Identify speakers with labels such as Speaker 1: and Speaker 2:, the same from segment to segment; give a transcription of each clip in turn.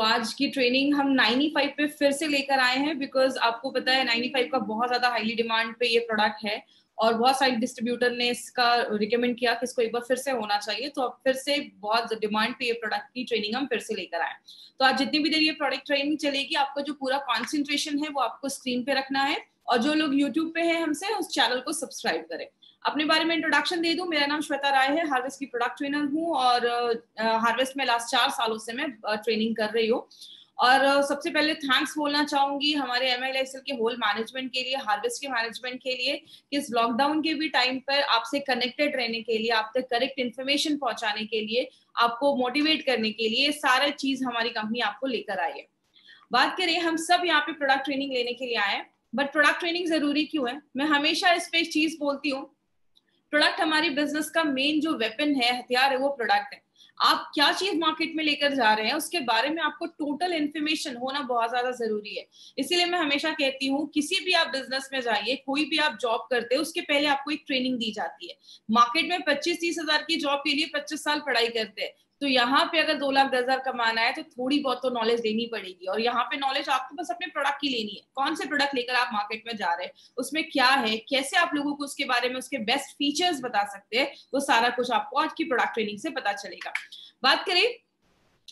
Speaker 1: तो आज की ट्रेनिंग हम 95 पे फिर से लेकर आए हैं बिकॉज़ आपको पता है 95 का बहुत ज़्यादा हाईली डिमांड पे ये प्रोडक्ट है, और बहुत सारे डिस्ट्रीब्यूटर ने इसका रिकमेंड किया कि इसको एक बार फिर से होना चाहिए तो अब फिर से बहुत डिमांड पे ये प्रोडक्ट की ट्रेनिंग हम फिर से लेकर आए तो आज जितनी भी देर ये प्रोडक्ट ट्रेनिंग चलेगी, आपका जो पूरा कॉन्सेंट्रेशन है वो आपको स्क्रीन पे रखना है, और जो लोग यूट्यूब पे है हमसे, उस चैनल को सब्सक्राइब करें। अपने बारे में इंट्रोडक्शन दे दूँ। मेरा नाम श्वेता राय है हार्वेस्ट की प्रोडक्ट ट्रेनर हूँ और हार्वेस्ट में लास्ट चार सालों से मैं ट्रेनिंग कर रही हूँ। और सबसे पहले थैंक्स बोलना चाहूँगी हमारे एमएलआईएसएल के होल मैनेजमेंट के लिए हार्वेस्ट के मैनेजमेंट के लिए कि इस लॉकडाउन के भी टाइम पर आपसे कनेक्टेड रहने के लिए आप तक करेक्ट इन्फॉर्मेशन पहुँचाने के लिए, आपको मोटिवेट करने के लिए सारा चीज़ हमारी कंपनी आपको लेकर आई है। बात करें, हम सब यहाँ पे प्रोडक्ट ट्रेनिंग लेने के लिए आए बट प्रोडक्ट ट्रेनिंग ज़रूरी क्यों है? मैं हमेशा इस पे चीज़ बोलती हूँ प्रोडक्ट हमारी बिज़नेस का मेन जो वेपन है, हथियार है, वो प्रोडक्ट है। आप क्या चीज़ मार्केट में लेकर जा रहे हैं, उसके बारे में आपको टोटल इन्फॉर्मेशन होना बहुत ज़्यादा ज़रूरी है। इसीलिए मैं हमेशा कहती हूँ, किसी भी आप बिज़नेस में जाइए, कोई भी आप जॉब करते हैं, उसके पहले आपको एक ट्रेनिंग दी जाती है। मार्केट में पच्चीस तीस हज़ार की जॉब के लिए पच्चीस साल पढ़ाई करते हैं। तो यहाँ पे अगर दो लाख, दस हज़ार कमाना है तो थोड़ी बहुत तो नॉलेज देनी पड़ेगी। और यहाँ पे नॉलेज आपको बस अपने प्रोडक्ट की लेनी है। कौन से प्रोडक्ट लेकर आप मार्केट में जा रहे हैं? उसमें क्या है? कैसे आप लोगों को उसके बारे में उसके बेस्ट फीचर्स बता सकते हैं? वो सारा कुछ आपको आज की प्रोडक्ट ट्रेनिंग से पता चलेगा। बात करें,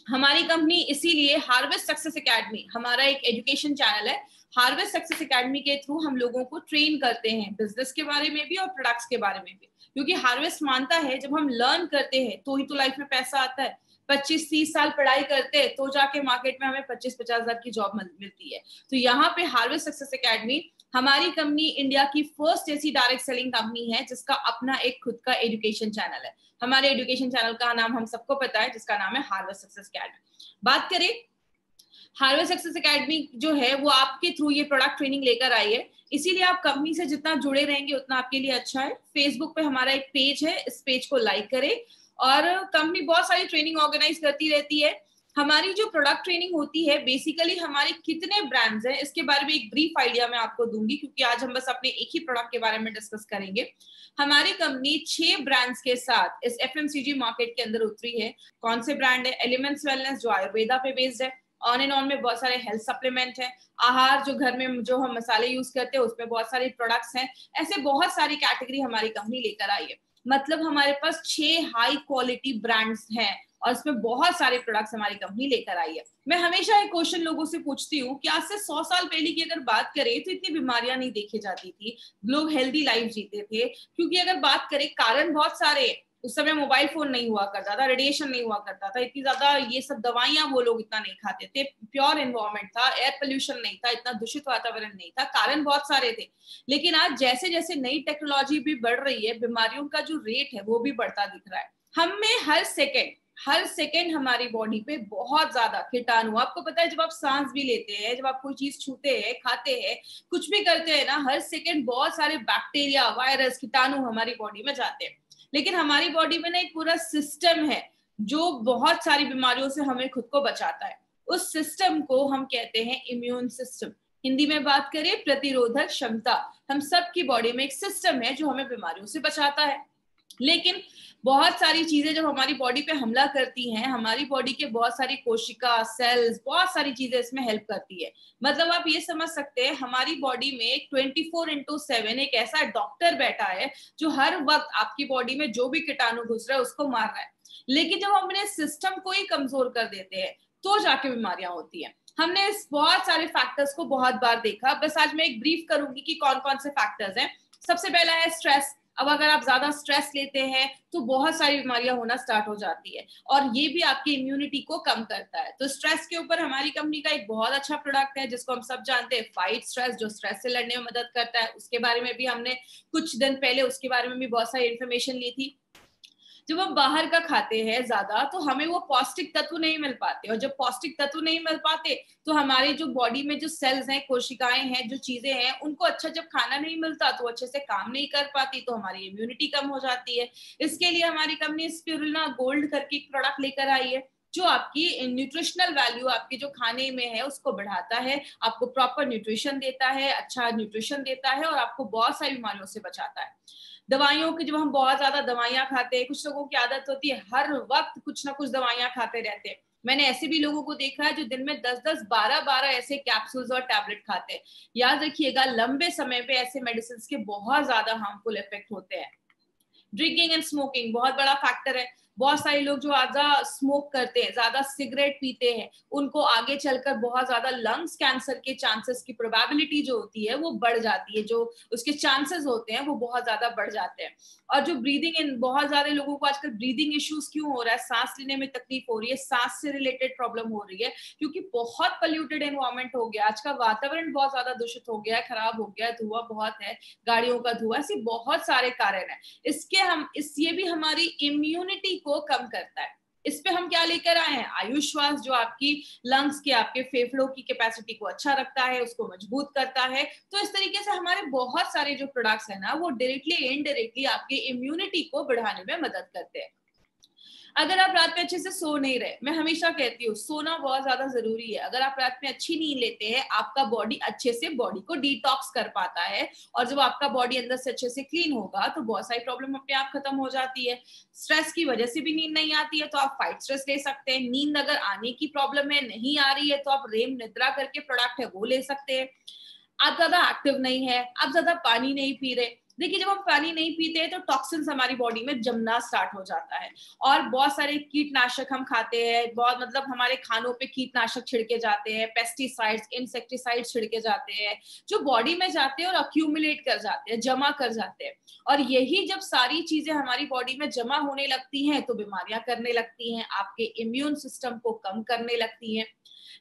Speaker 1: हमारी कंपनी इसीलिए हार्वेस्ट सक्सेस अकेडमी हमारा एक एजुकेशन चैनल है। हार्वेस्ट सक्सेस अकेडमी के थ्रू हम लोगों को ट्रेन करते हैं बिज़नेस के बारे में भी और प्रोडक्ट्स के बारे में भी। क्योंकि हार्वेस्ट मानता है, जब हम लर्न करते हैं तो ही तो लाइफ में पैसा आता है। पच्चीस, तीस साल पढ़ाई करते हैं तो जाके मार्केट में हमें पच्चीस, पचास हज़ार की जॉब मिलती है। तो यहाँ पे हार्वेस्ट सक्सेस अकेडमी हमारी कंपनी इंडिया की फ़र्स्ट ऐसी डायरेक्ट सेलिंग कंपनी है, जिसका अपना एक खुद का एजुकेशन चैनल है। हमारे एजुकेशन चैनल का नाम हम सबको पता है, जिसका नाम है हार्वेस्ट सक्सेस अकेडमी बात करें हार्वेस्ट सक्सेस अकेडमी जो है, वो आपके थ्रू ये प्रोडक्ट ट्रेनिंग लेकर आई है। इसीलिए आप कंपनी से जितना जुड़े रहेंगे, उतना आपके लिए अच्छा है। फेसबुक पे हमारा एक पेज है, इस पेज को लाइक करें। और कंपनी बहुत सारी ट्रेनिंग ऑर्गेनाइज करती रहती है। हमारी जो प्रोडक्ट ट्रेनिंग होती है बेसिकली हमारे कितने ब्रांड्स हैं, इसके बारे में एक ब्रीफ आइडिया मैं आपको दूँगी, क्योंकि आज हम बस अपने एक ही प्रोडक्ट के बारे में डिस्कस करेंगे। हमारी कंपनी छह ब्रांड्स के साथ इस एफएमसीजी मार्केट के अंदर उतरी है। कौन से ब्रांड है? एलिमेंट्स वेलनेस जो आयुर्वेदा पे बेस्ड है। ऑन एंड ऑन में बहुत सारे हेल्थ सप्लीमेंट है। आहार जो घर में जो हम मसाले यूज़ करते हैं, उसमें बहुत सारे प्रोडक्ट्स हैं। ऐसे बहुत सारी कैटेगरी हमारी कंपनी लेकर आई है। मतलब हमारे पास छह हाई क्वालिटी ब्रांड्स हैं और इसमें बहुत सारे प्रोडक्ट्स हमारी कंपनी लेकर आई है। मैं हमेशा एक क्वेश्चन लोगों से पूछती हूँ कि आज से सौ साल पहले की अगर बात करें तो इतनी बीमारियाँ नहीं देखी जाती थी। लोग हेल्दी लाइफ जीते थे। क्योंकि अगर बात करें, कारण बहुत सारे उस समय मोबाइल फ़ोन नहीं हुआ करता था रेडिएशन नहीं हुआ करता था, इतनी ज़्यादा ये सब दवाइयाँ वो लोग इतना नहीं खाते थे प्योर एनवायरमेंट था एयर पोल्यूशन नहीं था, इतना दूषित वातावरण नहीं था, कारण बहुत सारे थे। लेकिन आज जैसे जैसे नई टेक्नोलॉजी भी बढ़ रही है, बीमारियों का जो रेट है वो भी बढ़ता दिख रहा है। हमें हर सेकेंड हर सेकेंड हमारी बॉडी पे बहुत ज़्यादा कीटाणु, आपको पता है जब आप सांस भी लेते हैं, जब आप कोई चीज़ छूते हैं, खाते हैं, कुछ भी करते हैं ना, हर सेकेंड बहुत सारे बैक्टीरिया वायरस कीटाणु हमारी बॉडी में जाते हैं। लेकिन हमारी बॉडी में ना एक पूरा सिस्टम है जो बहुत सारी बीमारियों से हमें खुद को बचाता है। उस सिस्टम को हम कहते हैं इम्यून सिस्टम हिंदी में बात करें, प्रतिरोधक क्षमता। हम सबकी बॉडी में एक सिस्टम है जो हमें बीमारियों से बचाता है। लेकिन बहुत सारी चीज़ें जब हमारी बॉडी पे हमला करती हैं, हमारी बॉडी के बहुत सारी कोशिका सेल्स बहुत सारी चीज़ें इसमें हेल्प करती है। मतलब आप ये समझ सकते हैं, हमारी बॉडी में ट्वेंटी फोर इंटू सेवन एक ऐसा डॉक्टर बैठा है, जो हर वक्त आपकी बॉडी में जो भी कीटाणु घुस रहा है, उसको मार रहा है। लेकिन जब हम अपने सिस्टम को ही कमज़ोर कर देते हैं तो जाके बीमारियाँ होती हैं। हमने इस बहुत सारे फैक्टर्स को बहुत बार देखा। बस आज मैं एक ब्रीफ करूँगी कि कौन कौन से फैक्टर्स हैं। सबसे पहला है स्ट्रेस अब अगर आप ज़्यादा स्ट्रेस लेते हैं तो बहुत सारी बीमारियाँ होना स्टार्ट हो जाती है। और ये भी आपकी इम्यूनिटी को कम करता है। तो स्ट्रेस के ऊपर हमारी कंपनी का एक बहुत अच्छा प्रोडक्ट है, जिसको हम सब जानते हैं फाइट स्ट्रेस जो स्ट्रेस से लड़ने में मदद करता है। उसके बारे में भी हमने कुछ दिन पहले उसके बारे में भी बहुत सारी इन्फॉर्मेशन ली थी। जब हम बाहर का खाते हैं ज़्यादा तो हमें वो पौष्टिक तत्व नहीं मिल पाते। और जब पौष्टिक तत्व नहीं मिल पाते तो हमारे जो बॉडी में जो सेल्स हैं, कोशिकाएँ हैं, जो चीज़ें हैं, उनको अच्छा जब खाना नहीं मिलता तो अच्छे से काम नहीं कर पाती तो हमारी इम्यूनिटी कम हो जाती है। इसके लिए हमारी कंपनी स्पिरुलना गोल्ड करके एक प्रोडक्ट लेकर आई है, जो आपकी न्यूट्रिशनल वैल्यू आपके जो खाने में है, उसको बढ़ाता है, आपको प्रॉपर न्यूट्रिशन देता है अच्छा न्यूट्रिशन देता है, और आपको बहुत सारी बीमारियों से बचाता है। दवाइयों की जब हम बहुत ज़्यादा दवाइयाँ खाते हैं, कुछ लोगों की आदत होती है, हर वक्त कुछ ना कुछ दवाइयाँ खाते रहते हैं। मैंने ऐसे भी लोगों को देखा है जो दिन में 10-10 12-12 ऐसे कैप्सूल्स और टैबलेट खाते हैं। याद रखिएगा, लंबे समय पे ऐसे मेडिसिन के बहुत ज़्यादा हार्मफुल इफ़ेक्ट होते हैं। ड्रिंकिंग एंड स्मोकिंग बहुत बड़ा फैक्टर है। बहुत सारे लोग जो ज़्यादा स्मोक करते हैं, ज़्यादा सिगरेट पीते हैं, उनको आगे चलकर बहुत ज़्यादा लंग्स कैंसर के चांसेस की प्रोबेबिलिटी जो होती है, वो बढ़ जाती है, जो उसके चांसेस होते हैं, वो बहुत ज़्यादा बढ़ जाते हैं। और जो ब्रीदिंग इन बहुत ज़्यादा लोगों को आजकल ब्रीदिंग इश्यूज़ क्यों हो रहा है? सांस लेने में तकलीफ़ हो रही है, सांस से रिलेटेड प्रॉब्लम हो रही है, क्योंकि बहुत पोल्यूटेड एनवायरमेंट हो गया, आज का वातावरण बहुत ज़्यादा दूषित हो गया है, खराब हो गया है, धुआँ बहुत है, गाड़ियों का धुआँ, ऐसे बहुत सारे कारण है। इसके हम, इस, ये भी हमारी इम्यूनिटी कम करता है। इस पे हम क्या लेकर आए हैं? आयुष्वास जो आपकी लंग्स के, आपके फेफड़ों की कैपेसिटी को अच्छा रखता है, उसको मज़बूत करता है। तो इस तरीके से हमारे बहुत सारे जो प्रोडक्ट्स है ना, वो डायरेक्टली इनडायरेक्टली आपकी इम्यूनिटी को बढ़ाने में मदद करते हैं। अगर आप रात में अच्छे से सो नहीं रहे, मैं हमेशा कहती हूँ, सोना बहुत ज़्यादा ज़रूरी है। अगर आप रात में अच्छी नींद लेते हैं, आपका बॉडी अच्छे से बॉडी को डिटॉक्स कर पाता है और जब आपका बॉडी अंदर से अच्छे से क्लीन होगा तो बहुत सारी प्रॉब्लम अपने आप खत्म हो जाती है। स्ट्रेस की वजह से भी नींद नहीं आती है तो आप फाइट स्ट्रेस ले सकते हैं। नींद अगर आने की प्रॉब्लम है, नहीं आ रही है तो आप रेम निद्रा करके प्रोडक्ट है, वो ले सकते हैं। आप ज़्यादा एक्टिव नहीं है, आप ज़्यादा पानी नहीं पी रहे देखिए, जब हम पानी नहीं पीते हैं तो टॉक्सिन्स हमारी बॉडी में जमना स्टार्ट हो जाता है। और बहुत सारे कीटनाशक हम खाते हैं, बहुत मतलब हमारे खानों पे कीटनाशक छिड़के जाते हैं पेस्टिसाइड्स इंसेक्टिसाइड्स छिड़के जाते हैं, जो बॉडी में जाते हैं और अक्यूमुलेट कर जाते हैं, जमा कर जाते हैं। और यही जब सारी चीज़ें हमारी बॉडी में जमा होने लगती हैं तो बीमारियाँ करने लगती हैं, आपके इम्यून सिस्टम को कम करने लगती हैं।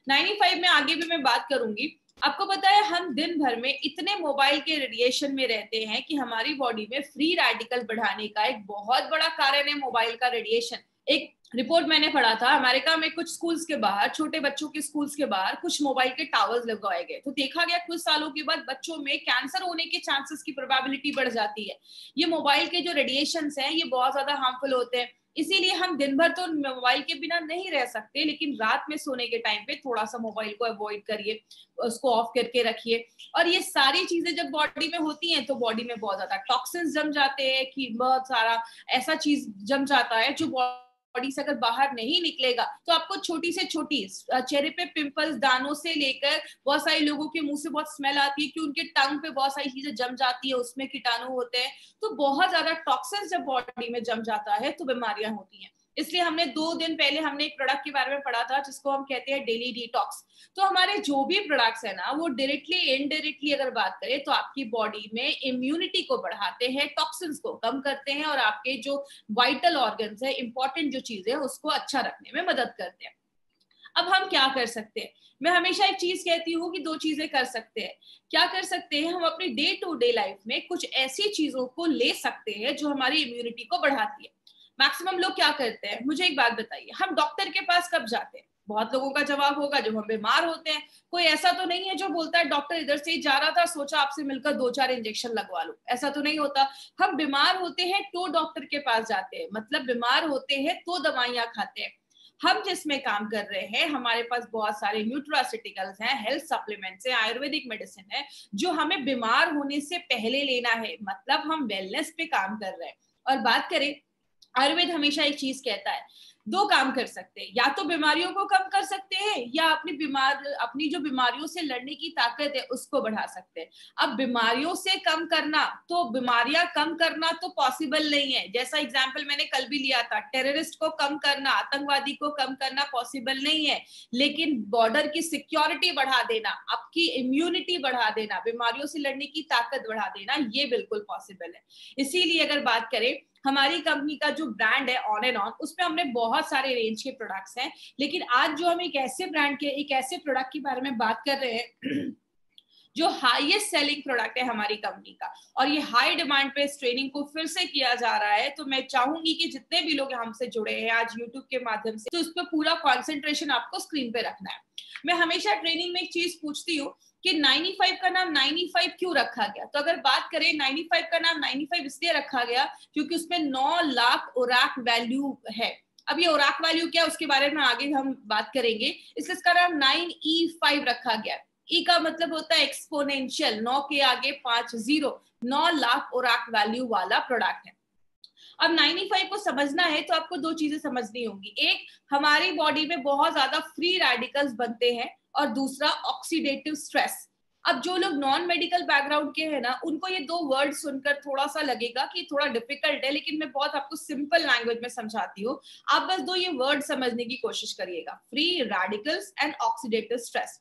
Speaker 1: 95 में आगे भी मैं बात करूँगी आपको पता है, हम दिन भर में इतने मोबाइल के रेडिएशन में रहते हैं कि हमारी बॉडी में फ्री रेडिकल बढ़ाने का एक बहुत बड़ा कारण है मोबाइल का रेडिएशन एक रिपोर्ट मैंने पढ़ा था, अमेरिका में कुछ स्कूल्स के बाहर, छोटे बच्चों के स्कूल्स के बाहर कुछ मोबाइल के टावर्स लगवाए गए। तो देखा गया, कुछ सालों के बाद बच्चों में कैंसर होने के चांसेस की प्रोबेबिलिटी बढ़ जाती है। ये मोबाइल के जो रेडिएशन हैं, ये बहुत ज़्यादा हार्मफुल होते हैं। इसीलिए हम दिन भर तो मोबाइल के बिना नहीं रह सकते, लेकिन रात में सोने के टाइम पे थोड़ा सा मोबाइल को अवॉइड करिए, उसको ऑफ़ करके रखिए। और ये सारी चीज़ें जब बॉडी में होती हैं तो बॉडी में बहुत ज़्यादा टॉक्सिन्स जम जाते हैं, कि बहुत सारा ऐसा चीज़ जम जाता है जो बॉडी से अगर बाहर नहीं निकलेगा तो आपको छोटी से छोटी चेहरे पे पिंपल्स दानों से लेकर बहुत सारे लोगों के मुँह से बहुत स्मेल आती है कि उनके टंग पे बहुत सारी चीज़ें जम जाती है, उसमें कीटाणु होते हैं। तो बहुत ज़्यादा टॉक्सिन जब बॉडी में जम जाता है तो बीमारियाँ होती हैं। इसलिए हमने दो दिन पहले हमने एक प्रोडक्ट के बारे में पढ़ा था, जिसको हम कहते हैं डेली डिटॉक्स तो हमारे जो भी प्रोडक्ट्स है ना, वो डायरेक्टली इनडायरेक्टली अगर बात करें तो आपकी बॉडी में इम्यूनिटी को बढ़ाते हैं टॉक्सिन्स को कम करते हैं और आपके जो वाइटल ऑर्गन्स है इंपॉर्टेंट जो चीज़ें है, उसको अच्छा रखने में मदद करते हैं। अब हम क्या कर सकते हैं? मैं हमेशा एक चीज़ कहती हूँ कि दो चीज़ें कर सकते हैं। क्या कर सकते हैं? हम अपने डे टू डे लाइफ में कुछ ऐसी चीज़ों को ले सकते हैं जो हमारी इम्यूनिटी को बढ़ाती है। मैक्सिमम लोग क्या करते हैं? मुझे एक बात बताइए, हम डॉक्टर के पास कब जाते हैं? बहुत लोगों का जवाब होगा जब हम बीमार होते हैं। कोई ऐसा तो नहीं है जो बोलता है डॉक्टर इधर से ही जा रहा था, सोचा आपसे मिलकर दो चार इंजेक्शन लगवा लो। ऐसा तो नहीं होता। हम बीमार होते हैं तो डॉक्टर के पास जाते हैं। मतलब बीमार होते हैं तो दवाइयाँ खाते हैं। हम जिसमें काम कर रहे हैं, हमारे पास बहुत सारे न्यूट्रासिटिकल्स हैं हेल्थ सप्लीमेंट्स हैं, आयुर्वेदिक मेडिसिन है, जो हमें बीमार होने से पहले लेना है। मतलब हम वेलनेस पे काम कर रहे हैं। और बात करें आयुर्वेद हमेशा एक चीज़ कहता है, दो काम कर सकते हैं, या तो बीमारियों को कम कर सकते हैं, या अपनी बीमार, अपनी जो बीमारियों से लड़ने की ताकत है, उसको बढ़ा सकते हैं। अब बीमारियों से कम करना तो बीमारियाँ कम करना तो पॉसिबल नहीं है। जैसा एग्ज़ाम्पल मैंने कल भी लिया था टेररिस्ट को कम करना, आतंकवादी को कम करना पॉसिबल नहीं है। लेकिन बॉर्डर की सिक्योरिटी बढ़ा देना, आपकी इम्यूनिटी बढ़ा देना, बीमारियों से लड़ने की ताकत बढ़ा देना, ये बिल्कुल पॉसिबल है। इसीलिए अगर बात करें हमारी कंपनी का जो ब्रांड है ऑन एंड ऑन उसमें हमने बहुत सारे रेंज के प्रोडक्ट्स हैं। लेकिन आज जो हम एक ऐसे ब्रांड के, एक ऐसे प्रोडक्ट के बारे में बात कर रहे हैं, जो हाईएस्ट सेलिंग प्रोडक्ट है हमारी कंपनी का। और ये हाई डिमांड पे इस ट्रेनिंग को फिर से किया जा रहा है तो मैं चाहूँगी कि जितने भी लोग हमसे जुड़े हैं आज यूट्यूब के माध्यम से तो उस पर पूरा कॉन्सेंट्रेशन आपको स्क्रीन पे रखना है। मैं हमेशा ट्रेनिंग में एक चीज़ पूछती हूँ कि 95 का नाम 95 क्यों रखा गया? तो अगर बात करें 95 का नाम 95 इसलिए रखा गया क्योंकि उसमें 9 लाख ओराक वैल्यू है। अब ये ओराक वैल्यू क्या उसके बारे में आगे हम बात करेंगे। इसलिए इसका नाम नाइन ई फाइव रखा गया। ई e का मतलब होता है एक्सपोनेंशियल नौ के आगे पाँच ज़ीरो नौ लाख ओराक वैल्यू वाला प्रोडक्ट है। अब 95 को समझना है तो आपको दो चीज़ें समझनी होंगी। एक, हमारी बॉडी में बहुत ज़्यादा फ्री रेडिकल्स बनते हैं। और दूसरा ऑक्सीडेटिव स्ट्रेस अब जो लोग नॉन मेडिकल बैकग्राउंड के हैं ना, उनको ये दो वर्ड सुनकर थोड़ा सा लगेगा कि थोड़ा डिफ़िकल्ट है, लेकिन मैं बहुत आपको सिंपल लैंग्वेज में समझाती हूँ। आप बस दो ये वर्ड समझने की कोशिश करिएगा। Free radicals and oxidative stress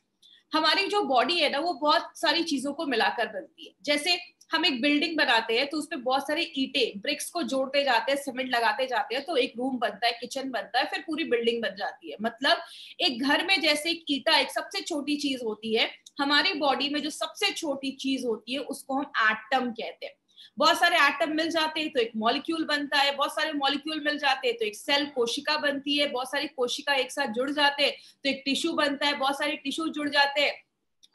Speaker 1: हमारी जो बॉडी है ना, वो बहुत सारी चीज़ों को मिलाकर बनती है। जैसे हम एक बिल्डिंग बनाते हैं तो उसमें बहुत सारे ईटे ब्रिक्स को जोड़ते जाते हैं सीमेंट लगाते जाते हैं तो एक रूम बनता है किचन बनता है, फिर पूरी बिल्डिंग बन जाती है। मतलब एक घर में जैसे एक ईटा एक सबसे छोटी चीज़ होती है, हमारी बॉडी में जो सबसे छोटी चीज़ होती है, उसको हम एटम कहते हैं। बहुत सारे एटम मिल जाते हैं तो एक मॉलिक्यूल बनता है, बहुत सारे मॉलिक्यूल मिल जाते हैं तो एक सेल कोशिका बनती है, बहुत सारी कोशिका एक साथ जुड़ जाते हैं तो एक टिश्यू बनता है, बहुत सारे टिश्यू जुड़ जाते हैं।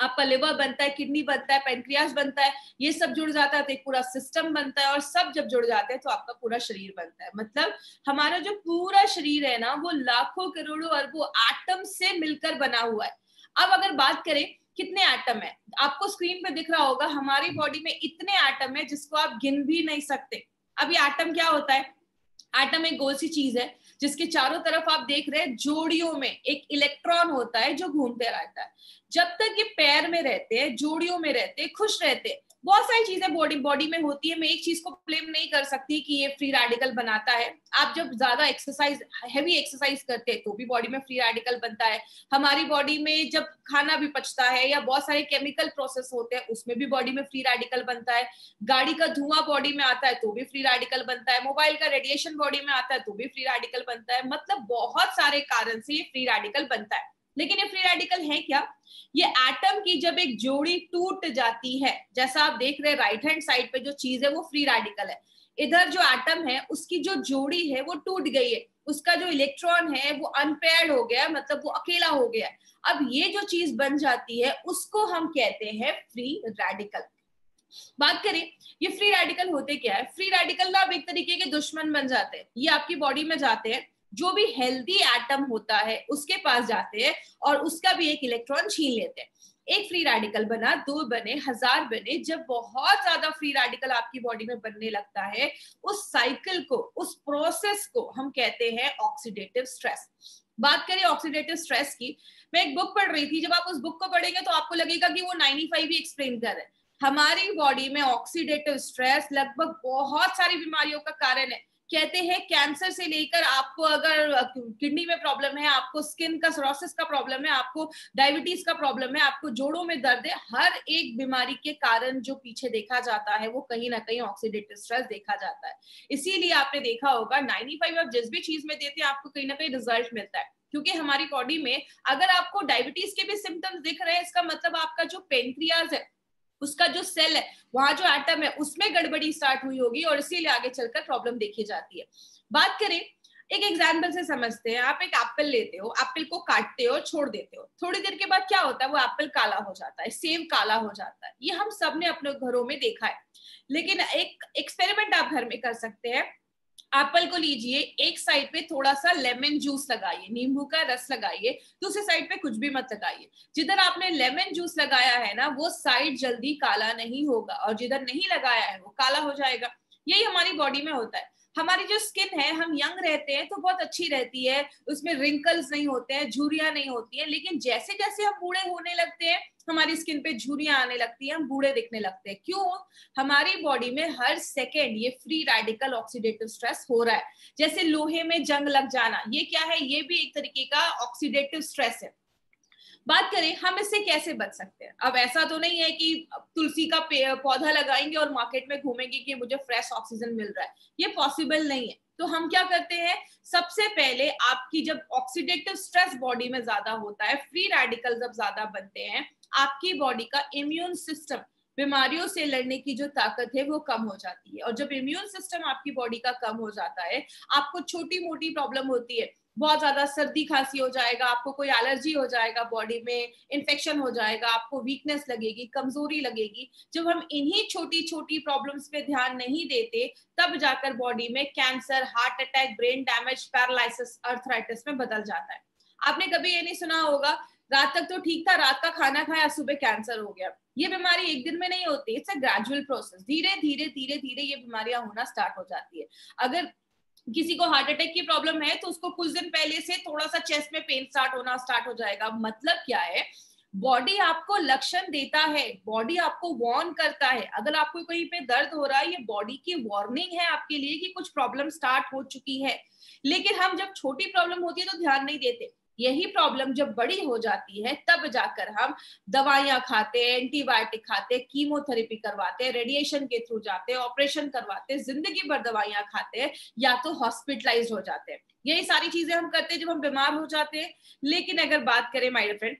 Speaker 1: आपका लिवर बनता है, किडनी बनता है पेनक्रियास बनता है, ये सब जुड़ जाता है तो एक पूरा सिस्टम बनता है और सब जब जुड़ जाते हैं तो आपका पूरा शरीर बनता है। मतलब हमारा जो पूरा शरीर है ना, वो लाखों करोड़ों अरबों एटम से मिलकर बना हुआ है। अब अगर बात करें, कितने एटम है? आपको स्क्रीन पे दिख रहा होगा, हमारी बॉडी में इतने एटम है जिसको आप गिन भी नहीं सकते। अब ये एटम क्या होता है? एटम एक गोल सी चीज़ है, जिसके चारों तरफ़ आप देख रहे हैं, जोड़ियों में एक इलेक्ट्रॉन होता है जो घूमते रहता है। जब तक ये पैर में रहते हैं, जोड़ियों में रहते हैं, खुश रहते हैं बहुत सारी चीज़ें बॉडी बॉडी में होती है। मैं एक चीज़ को ब्लेम नहीं कर सकती कि ये फ्री रेडिकल बनाता है। आप जब ज़्यादा एक्सरसाइज हैवी एक्सरसाइज करते हैं तो भी बॉडी में फ्री रेडिकल बनता है। हमारी बॉडी में जब खाना भी पचता है या बहुत सारे केमिकल प्रोसेस होते हैं, उसमें भी बॉडी में फ्री रेडिकल बनता है। गाड़ी का धुआँ बॉडी में आता है तो भी फ्री रेडिकल बनता है। मोबाइल का रेडिएशन बॉडी में आता है तो भी फ्री रेडिकल बनता है। मतलब बहुत सारे कारण से ये फ्री रेडिकल बनता है। लेकिन ये फ्री रेडिकल है क्या? ये एटम की जब एक जोड़ी टूट जाती है, जैसा आप देख रहे हैं राइट हैंड साइड पे जो चीज़ है वो फ्री रेडिकल है। इधर जो एटम है, उसकी जो जोड़ी है वो टूट गई है। उसका जो इलेक्ट्रॉन है वो अनपेयर्ड हो गया मतलब वो अकेला हो गया अब ये जो चीज़ बन जाती है, उसको हम कहते हैं फ्री रेडिकल बात करें, ये फ्री रेडिकल होते क्या है? फ्री रेडिकल ना अब एक तरीके के दुश्मन बन जाते हैं। ये आपकी बॉडी में जाते हैं जो भी हेल्दी एटम होता है, उसके पास जाते हैं और उसका भी एक इलेक्ट्रॉन छीन लेते हैं। एक फ्री रेडिकल बना, दो बने, हज़ार बने, जब बहुत ज़्यादा फ्री रेडिकल आपकी बॉडी में बनने लगता है, उस साइकिल को, उस प्रोसेस को हम कहते हैं ऑक्सीडेटिव स्ट्रेस बात करें ऑक्सीडेटिव स्ट्रेस की, मैं एक बुक पढ़ रही थी, जब आप उस बुक को पढ़ेंगे तो आपको लगेगा कि वो 95 ही एक्सप्लेन कर रहे हैं। हमारी बॉडी में ऑक्सीडेटिव स्ट्रेस लगभग बहुत सारी बीमारियों का कारण है। कहते हैं कैंसर से लेकर आपको अगर, किडनी में प्रॉब्लम है, आपको स्किन का सरोसिस का प्रॉब्लम है, आपको डायबिटीज़ का प्रॉब्लम है, आपको जोड़ों में दर्द है, हर एक बीमारी के कारण जो पीछे देखा जाता है, वो कहीं ना कहीं ऑक्सीडेटिव स्ट्रेस देखा जाता है. इसीलिए आपने देखा होगा 95 आप जिस भी चीज़ में देते हैं, आपको कहीं ना कहीं रिज़ल्ट मिलता है। क्योंकि हमारी बॉडी में अगर आपको डायबिटीज़ के भी सिम्टम्स दिख रहे हैं, इसका मतलब आपका जो पेनक्रियाज है उसका जो सेल है, वहाँ जो एटम है, उसमें गड़बड़ी स्टार्ट हुई होगी और इसीलिए आगे चलकर प्रॉब्लम देखी जाती है। बात करें, एक एग्ज़ाम्पल से समझते हैं। आप एक एप्पल लेते हो एप्पल को काटते हो, छोड़ देते हो। थोड़ी देर के बाद क्या होता है, वो एप्पल काला हो जाता है सेब काला हो जाता है। ये हम सबने अपने घरों में देखा है। लेकिन एक एक्सपेरिमेंट आप घर में कर सकते हैं। एप्पल को लीजिए, एक साइड पे थोड़ा सा लेमन जूस लगाइए, नींबू का रस लगाइए, दूसरे साइड पे कुछ भी मत लगाइए। जिधर आपने लेमन जूस लगाया है ना, वो साइड जल्दी काला नहीं होगा और जिधर नहीं लगाया है, वो काला हो जाएगा। यही हमारी बॉडी में होता है। हमारी जो स्किन है, हम यंग रहते हैं तो बहुत अच्छी रहती है। उसमें रिंकल्स नहीं होते हैं, झुरियाँ नहीं होती है, लेकिन जैसे जैसे हम बूढ़े होने लगते हैं, हमारी स्किन पे झुरियाँ आने लगती है, हम बूढ़े दिखने लगते हैं। क्यों? हमारी बॉडी में हर सेकेंड ये फ्री रेडिकल ऑक्सीडेटिव स्ट्रेस हो रहा है। जैसे लोहे में जंग लग जाना, ये क्या है? ये भी एक तरीके का ऑक्सीडेटिव स्ट्रेस है। बात करें, हम इससे कैसे बच सकते हैं? अब ऐसा तो नहीं है कि तुलसी का पौधा लगाएँगे और मार्केट में घूमेंगे कि मुझे फ्रेश ऑक्सीजन मिल रहा है। ये पॉसिबल नहीं है। तो हम क्या करते हैं? सबसे पहले आपकी जब ऑक्सीडेटिव स्ट्रेस बॉडी में ज़्यादा होता है फ्री रेडिकल जब ज़्यादा बनते हैं, आपकी बॉडी का इम्यून सिस्टम बीमारियों से लड़ने की जो ताकत है, वो कम हो जाती है। और जब इम्यून सिस्टम आपकी बॉडी का कम हो जाता है, आपको छोटी मोटी प्रॉब्लम होती है बहुत ज़्यादा सर्दी खांसी हो जाएगा, आपको कोई एलर्जी हो जाएगा बॉडी में इन्फेक्शन हो जाएगा, आपको वीकनेस लगेगी, कमज़ोरी लगेगी। जब हम इन्हीं छोटी छोटी प्रॉब्लम्स पे ध्यान नहीं देते, तब जाकर बॉडी में cancer heart attack brain damage paralysis arthritis में बदल जाता है। आपने कभी ये नहीं सुना होगा, रात तक तो ठीक था, रात का खाना खाया, सुबह कैंसर हो गया। ये बीमारी एक दिन में नहीं होती इट्स अ ग्रेजुअल प्रोसेस धीरे धीरे धीरे धीरे ये बीमारियाँ होना स्टार्ट हो जाती है। अगर किसी को हार्ट अटैक की प्रॉब्लम है तो उसको कुछ दिन पहले से थोड़ा सा चेस्ट में पेन स्टार्ट होना स्टार्ट हो जाएगा। मतलब क्या है बॉडी आपको लक्षण देता है बॉडी आपको वार्न करता है। अगर आपको कहीं पे दर्द हो रहा है, ये बॉडी की वार्निंग है आपके लिए कि कुछ प्रॉब्लम स्टार्ट हो चुकी है। लेकिन हम जब छोटी प्रॉब्लम होती है तो ध्यान नहीं देते। यही प्रॉब्लम जब बड़ी हो जाती है, तब जाकर हम दवाइयाँ खाते हैं एंटीबायोटिक खाते कीमोथेरेपी करवाते रेडिएशन के थ्रू जाते हैं ऑपरेशन करवाते ज़िंदगी भर दवाइयाँ खाते हैं, या तो हॉस्पिटलाइज हो जाते हैं। यही सारी चीज़ें हम करते हैं जब हम बीमार हो जाते हैं। लेकिन अगर बात करें माई फ्रेंड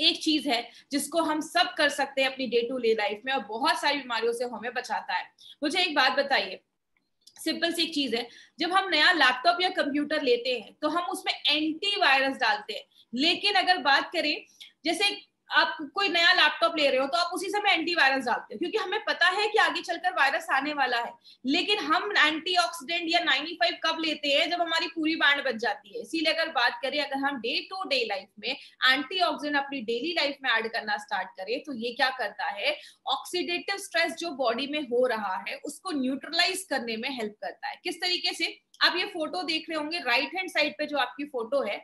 Speaker 1: एक चीज़ है जिसको हम सब कर सकते हैं अपनी डे टू डे लाइफ में और बहुत सारी बीमारियों से हमें बचाता है। मुझे एक बात बताइए सिंपल सी एक चीज़ है, जब हम नया लैपटॉप या कंप्यूटर लेते हैं तो हम उसमें एंटी वायरस डालते हैं। लेकिन अगर बात करें, जैसे आप कोई नया लैपटॉप ले रहे हो तो आप उसी समय एंटीवायरस डालते हो, क्योंकि हमें पता है कि आगे चलकर वायरस आने वाला है। लेकिन हम एंटीऑक्सीडेंट या 95 कब लेते हैं? जब हमारी पूरी बैंड बच जाती है। इसीलिए अगर बात करें, अगर हम डे टू डे लाइफ में एंटीऑक्सीडेंट अपनी डेली लाइफ में ऐड करना स्टार्ट करें तो ये क्या करता है? ऑक्सीडेटिव स्ट्रेस जो बॉडी में हो रहा है, उसको न्यूट्रलाइज करने में हेल्प करता है। किस तरीके से? आप ये फ़ोटो देख रहे होंगे राइट हैंड साइड पे जो आपकी फ़ोटो है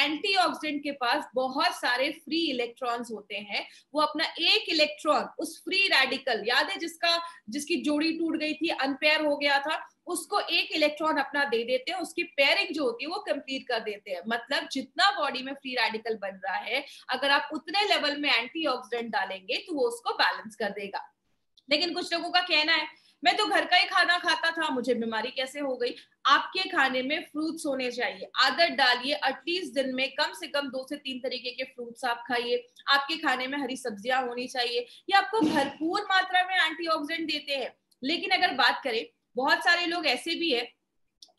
Speaker 1: एंटीऑक्सीडेंट के पास बहुत सारे फ्री इलेक्ट्रॉन्स होते हैं। वो अपना एक इलेक्ट्रॉन उस फ्री रेडिकल याद है जिसका, जिसकी जोड़ी टूट गई थी अनपेयर हो गया था, उसको एक इलेक्ट्रॉन अपना दे देते हैं, उसकी पेयरिंग जो होती है, वो कंप्लीट कर देते हैं। मतलब जितना बॉडी में फ्री रेडिकल बन रहा है, अगर आप उतने लेवल में एंटीऑक्सीडेंट डालेंगे तो वो उसको बैलेंस कर देगा। लेकिन कुछ लोगों का कहना है मैं तो घर का ही खाना खाता था, मुझे बीमारी कैसे हो गई? आपके खाने में फ्रूट्स होने चाहिए। आदत डालिए अटलीस्ट दिन में कम से कम दो से तीन तरीके के फ्रूट्स आप खाइए। आपके खाने में हरी सब्ज़ियाँ होनी चाहिए। ये आपको भरपूर मात्रा में एंटीऑक्सीडेंट देते हैं। लेकिन अगर बात करें, बहुत सारे लोग ऐसे भी है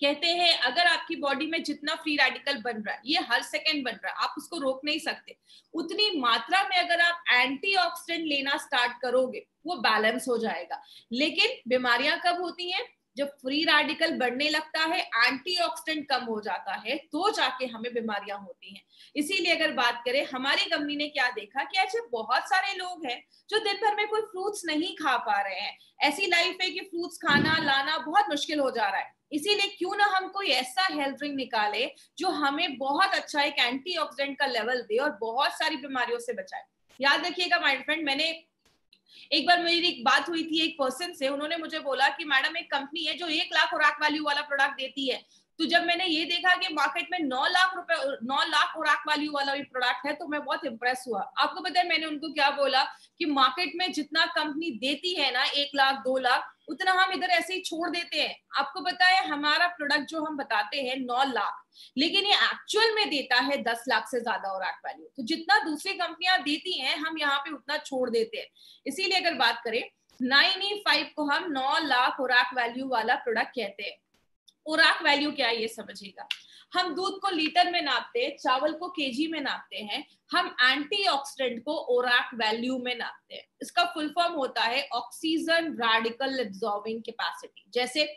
Speaker 1: कहते हैं, अगर आपकी बॉडी में जितना फ्री रेडिकल बन रहा है, ये हर सेकेंड बन रहा है, आप उसको रोक नहीं सकते। उतनी मात्रा में अगर आप एंटीऑक्सीडेंट लेना स्टार्ट करोगे, वो बैलेंस हो जाएगा। लेकिन बीमारियाँ कब होती हैं? जब फ्री रेडिकल बढ़ने लगता है एंटीऑक्सीडेंट कम हो जाता है तो जाके हमें बीमारियाँ होती हैं। इसीलिए अगर बात करें, हमारी कंपनी ने क्या देखा कि ऐसे बहुत सारे लोग हैं, जो दिन भर में कोई फ्रूट्स नहीं खा पा रहे हैं। ऐसी लाइफ है कि फ्रूट्स खाना लाना बहुत मुश्किल हो जा रहा है। इसीलिए क्यों ना हम कोई ऐसा हेल्थ ड्रिंक निकाले जो हमें बहुत अच्छा एक एंटीऑक्सीडेंट का लेवल दे और बहुत सारी बीमारियों से बचाए। याद रखिएगा माइंड फ्रेंड मैंने एक बार मेरी एक बात हुई थी एक पर्सन से, उन्होंने मुझे बोला कि, मैडम, एक कंपनी है जो एक लाख खुराक वैल्यू वाला प्रोडक्ट देती है। तो जब मैंने ये देखा कि मार्केट में नौ लाख रुपए, नौ लाख खुराक वैल्यू वाला भी प्रोडक्ट है तो मैं बहुत इंप्रेस हुआ। आपको पता है मैंने उनको क्या बोला कि मार्केट में जितना कंपनी देती है ना, एक लाख, दो लाख, उतना हम इधर ऐसे ही छोड़ देते हैं। आपको पता है, हमारा प्रोडक्ट जो हम बताते हैं, नौ लाख, लेकिन ये एक्चुअल में देता है दस लाख से ज़्यादा और वैल्यू तो जितना दूसरी कंपनियाँ देती हैं, हम यहाँ पे उतना छोड़ देते हैं। इसीलिए अगर बात करें, नाइन फाइव को हम नौ लाख और वैल्यू वाला प्रोडक्ट कहते हैं। ओराक वैल्यू क्या है ये समझिएगा? हम दूध को लीटर में नापते हैं, चावल को केजी में नापते हैं, हम एंटीऑक्सीडेंट को ओराक वैल्यू में नापते हैं। इसका फुल फॉर्म होता है ऑक्सीजन रेडिकल एब्जॉर्बिंग कैपेसिटी जैसे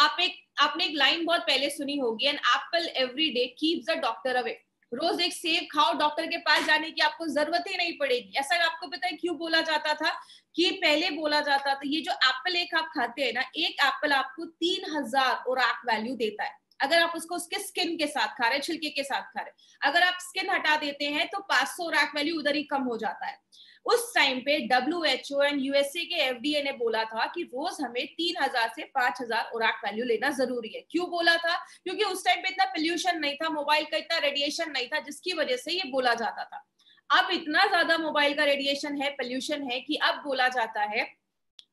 Speaker 1: आप एक, आपने एक लाइन बहुत पहले सुनी होगी an apple every day keeps a doctor away रोज एक सेब खाओ डॉक्टर के पास जाने की आपको ज़रूरत ही नहीं पड़ेगी। ऐसा आपको पता है क्यों बोला जाता था? कि पहले बोला जाता था, ये जो एप्पल एक आप खाते हैं ना, एक एप्पल आपको तीन हज़ार और वैल्यू देता है। अगर आप उसको उसके स्किन के साथ खा रहे छिलके के साथ खा रहे अगर आप स्किन हटा देते हैं तो पाँच सौ रैक वैल्यू उधर ही कम हो जाता है। उस टाइम पे W H O and USA के एफडीए ने बोला था कि रोज हमें तीन हज़ार से पाँच हज़ार ओराक वैल्यू लेना ज़रूरी है। क्यों बोला था? क्योंकि उस टाइम पे इतना पोल्यूशन नहीं था मोबाइल का इतना रेडिएशन नहीं था, जिसकी वजह से ये बोला जाता था। अब इतना ज़्यादा मोबाइल का रेडिएशन है पोल्यूशन है कि अब बोला जाता है,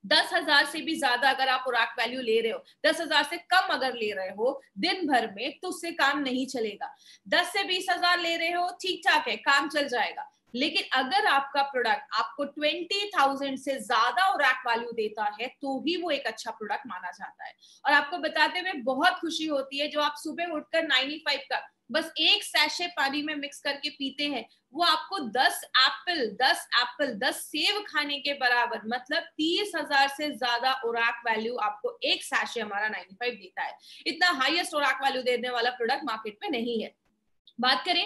Speaker 1: दस हज़ार से भी ज़्यादा अगर आप उराक वैल्यू ले रहे हो, दस हज़ार से कम अगर ले रहे हो, दिन भर में तो उससे काम नहीं चलेगा। दस से बीस हज़ार ले रहे हो ठीक ठाक है, काम चल जाएगा। लेकिन अगर आपका प्रोडक्ट आपको ट्वेंटी थाउज़ेंड से ज़्यादा और वैल्यू देता है तो ही वो एक अच्छा प्रोडक्ट माना जाता है। और आपको बताते हुए बहुत खुशी होती है, जो आप सुबह उठकर 95 का बस एक सैशे पानी में मिक्स करके पीते हैं, वो आपको 10 एप्पल 10 एप्पल 10 सेब खाने के बराबर मतलब तीस हज़ार से ज़्यादा ओराक वैल्यू आपको एक सैशे हमारा 95 देता है। इतना हाईएस्ट ओराक वैल्यू देने वाला प्रोडक्ट मार्केट में नहीं है। बात करें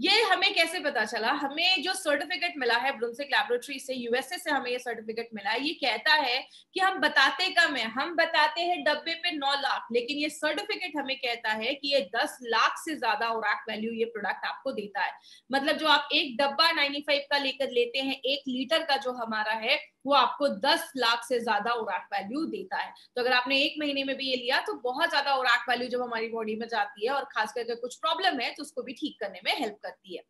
Speaker 1: ये हमें कैसे पता चला? हमें जो सर्टिफिकेट मिला है ब्रुंसिक लैबोरेटरी से यूएसए से हमें ये सर्टिफिकेट मिला है। ये कहता है कि हम बताते कम है। हम बताते हैं डब्बे पे नौ लाख, लेकिन ये सर्टिफिकेट हमें कहता है कि ये दस लाख से ज़्यादा ओराक वैल्यू ये प्रोडक्ट आपको देता है। मतलब जो आप एक डब्बा 95 का लेकर लेते हैं, एक लीटर का जो हमारा है वो आपको 10 लाख से ज़्यादा ओराक वैल्यू देता है। तो अगर आपने एक महीने में भी ये लिया तो बहुत ज़्यादा ओराक वैल्यू जब हमारी बॉडी में जाती है और खास करके कुछ प्रॉब्लम है तो उसको भी ठीक करने में हेल्प करती है।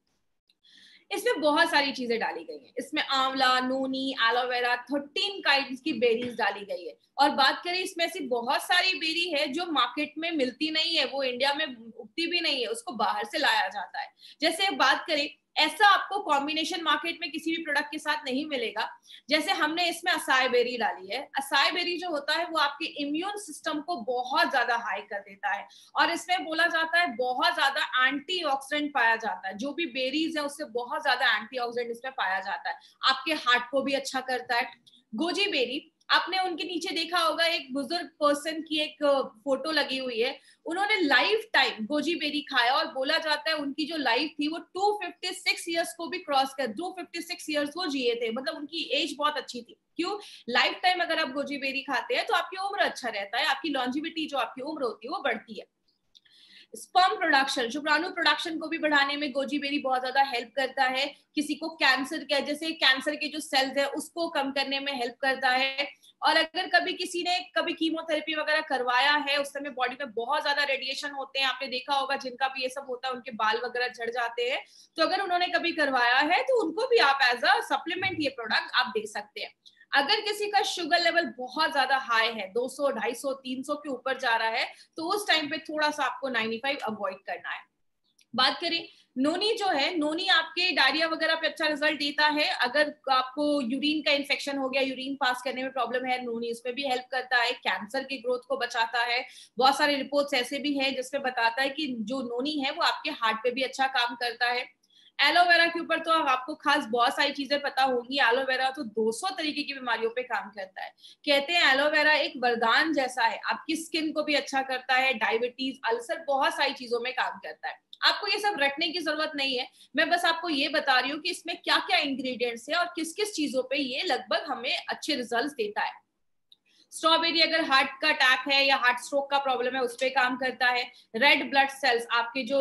Speaker 1: इसमें बहुत सारी चीज़ें डाली गई हैं। इसमें आंवला, नूनी एलोवेरा थर्टीन काइंड की बेरीज डाली गई है। और बात करें, इसमें ऐसी बहुत सारी बेरी है जो मार्केट में मिलती नहीं है, वो इंडिया में उगती भी नहीं है, उसको बाहर से लाया जाता है। जैसे बात करें ऐसा आपको कॉम्बिनेशन मार्केट में किसी भी प्रोडक्ट के साथ नहीं मिलेगा। जैसे हमने इसमें असाई बेरी डाली है। असाई बेरी जो होता है, वो आपके इम्यून सिस्टम को बहुत ज़्यादा हाई कर देता है। और इसमें बोला जाता है, बहुत ज़्यादा एंटीऑक्सीडेंट पाया जाता है। जो भी बेरीज है, उससे बहुत ज़्यादा एंटीऑक्सीडेंट इसमें पाया जाता है। आपके हार्ट को भी अच्छा करता है। गोजी बेरी आपने उनके नीचे देखा होगा, एक बुज़ुर्ग पर्सन की एक फ़ोटो लगी हुई है। उन्होंने लाइफ टाइम गोजी बेरी खाया और बोला जाता है उनकी जो लाइफ थी वो 256 इयर्स को भी क्रॉस कर 256 इयर्स वो जिए थे। मतलब उनकी एज बहुत अच्छी थी। क्यों? लाइफ टाइम अगर आप गोजी बेरी खाते हैं तो आपकी उम्र अच्छा रहता है, आपकी लॉन्जिविटी जो आपकी उम्र होती है वो बढ़ती है। स्पर्म प्रोडक्शन शुक्राणु प्रोडक्शन को भी बढ़ाने में गोजी बेरी बहुत ज़्यादा हेल्प करता है। किसी को कैंसर के, जैसे कैंसर के जो सेल्स है, उसको कम करने में हेल्प करता है। और अगर कभी किसी ने कभी कीमोथेरेपी वगैरह करवाया है, उस समय बॉडी में बहुत ज़्यादा रेडिएशन होते हैं। आपने देखा होगा, जिनका भी ये सब होता है, उनके बाल वगैरह झड़ जाते हैं। तो अगर उन्होंने कभी करवाया है तो उनको भी आप एज अ सप्लीमेंट ये प्रोडक्ट आप दे सकते हैं। अगर किसी का शुगर लेवल बहुत ज़्यादा हाई है 200, 250, 300 के ऊपर जा रहा है तो उस टाइम पे थोड़ा सा आपको 95 अवॉइड करना है। बात करें नोनी जो है नोनी आपके डायरिया वगैरह पे अच्छा रिज़ल्ट देता है। अगर आपको यूरिन का इन्फेक्शन हो गया यूरिन पास करने में प्रॉब्लम है नोनी उसमें भी हेल्प करता है कैंसर की ग्रोथ को बचाता है। बहुत सारे रिपोर्ट्स ऐसे भी हैं जिसमें बताता है कि जो नोनी है वो आपके हार्ट पे भी अच्छा काम करता है। एलोवेरा के ऊपर तो आपको खास बहुत सारी चीज़ें पता होंगी। एलोवेरा तो 200 तरीके की बीमारियों पे काम करता है। कहते हैं एलोवेरा एक वरदान जैसा है। आपकी स्किन को भी अच्छा करता है डायबिटीज़ अल्सर बहुत सारी चीज़ों में काम करता है। आपको ये सब रटने की ज़रूरत नहीं है। मैं बस आपको ये बता रही हूँ कि इसमें क्या क्या इंग्रेडिएंट्स है और किस किस चीज़ों पे ये लगभग हमें अच्छे रिज़ल्ट देता है। स्ट्रॉबेरी अगर हार्ट का अटैक है या हार्ट स्ट्रोक का प्रॉब्लम है, उस पर काम करता है। रेड ब्लड सेल्स आपके जो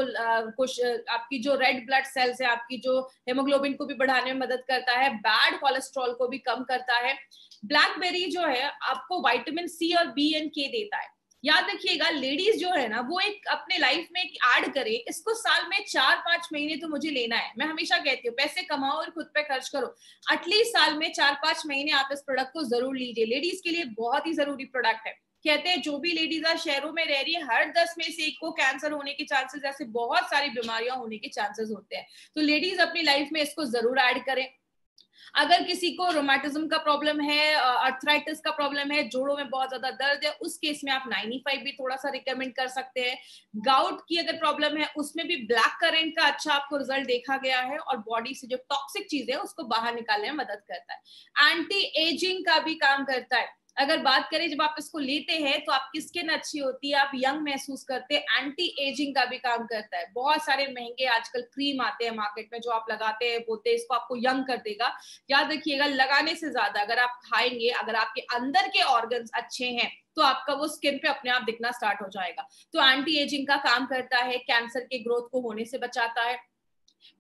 Speaker 1: कुछ आपकी जो रेड ब्लड सेल्स है, आपकी जो हेमोग्लोबिन को भी बढ़ाने में मदद करता है बैड कोलेस्ट्रॉल को भी कम करता है। ब्लैकबेरी जो है, आपको वाइटामिन सी और बी एंड के देता है। याद रखिएगा लेडीज़ जो है ना, वो एक अपने लाइफ में एक ऐड करे, इसको साल में चार पाँच महीने तो मुझे लेना है। मैं हमेशा कहती हूँ, पैसे कमाओ और खुद पे खर्च करो। एटलीस्ट साल में चार पाँच महीने आप इस प्रोडक्ट को ज़रूर लीजिए। लेडीज़ के लिए बहुत ही ज़रूरी प्रोडक्ट है। कहते हैं, जो भी लेडीज़ आज शहरों में रह रही है, हर दस में से एक को कैंसर होने के चांसेस ऐसे बहुत सारी बीमारियाँ होने के चांसेस होते हैं। तो लेडीज़ अपनी लाइफ में इसको ज़रूर ऐड करें। अगर किसी को रोमाटिज्म का प्रॉब्लम है अर्थराइटिस का प्रॉब्लम है, जोड़ों में बहुत ज़्यादा दर्द है, उस केस में आप 95 भी थोड़ा सा रिकमेंड कर सकते हैं। गाउट की अगर प्रॉब्लम है, उसमें भी ब्लैक करेंट का अच्छा आपको रिज़ल्ट देखा गया है और बॉडी से जो टॉक्सिक चीज़ है, उसको बाहर निकालने में मदद करता है। एंटी एजिंग का भी काम करता है। अगर बात करें जब आप इसको लेते हैं तो आपकी स्किन अच्छी होती है? आप यंग महसूस करते हैं। एंटी एजिंग का भी काम करता है। बहुत सारे महँगे आजकल क्रीम आते हैं मार्केट में जो आप लगाते हैं, बोलते हैं, इसको आपको यंग कर देगा। याद रखिएगा, लगाने से ज़्यादा अगर आप खाएँगे, अगर आपके अंदर के ऑर्गन्स अच्छे हैं तो आपका वो स्किन पे अपने आप दिखना स्टार्ट हो जाएगा। तो एंटी एजिंग का काम करता है कैंसर के ग्रोथ को होने से बचाता है।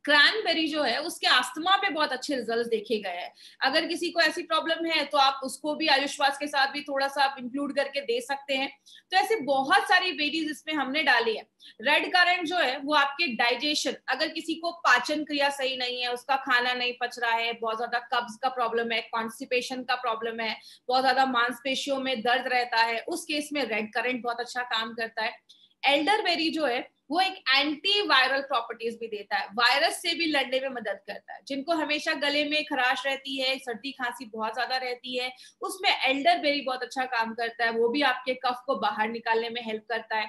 Speaker 1: क्रैनबेरी जो है, उसके आस्थमा पे बहुत अच्छे रिज़ल्ट देखे गए हैं। अगर किसी को ऐसी प्रॉब्लम है तो आप उसको भी आयुष्वास के साथ भी थोड़ा सा आप इंक्लूड करके दे सकते हैं। तो ऐसे बहुत सारी बेरीज इसमें हमने डाली है। रेड करंट जो है, वो आपके डाइजेशन अगर किसी को पाचन क्रिया सही नहीं है, उसका खाना नहीं पच रहा है, बहुत ज़्यादा कब्ज का प्रॉब्लम है कॉन्स्टिपेशन का प्रॉब्लम है, बहुत ज़्यादा मांसपेशियों में दर्द रहता है, उस केस में रेड करंट बहुत अच्छा काम करता है। एल्डर बेरी जो है वो एक एंटी वायरल प्रॉपर्टीज़ भी देता है। वायरस से भी लड़ने में मदद करता है। जिनको हमेशा गले में खराश रहती है, सर्दी खांसी बहुत ज़्यादा रहती है, उसमें एल्डर बेरी बहुत अच्छा काम करता है। वो भी आपके कफ को बाहर निकालने में हेल्प करता है।